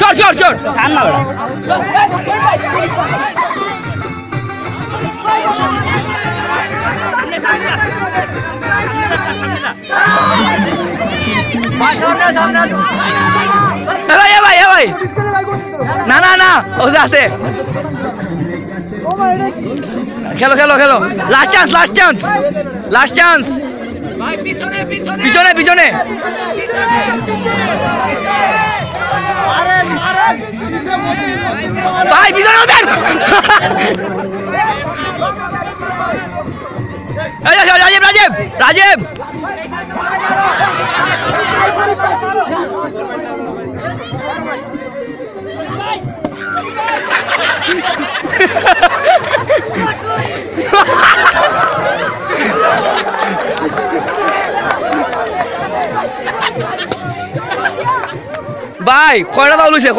সর সর না ভাই না না না ও আছে। খেলো খেলো খেলো। Last chance last chance last chance পিছনে পিছনে। ভাই পিছনে দেখো, রাজীব রাজীব রাজীব। ভাই কয়টা দাও লুছে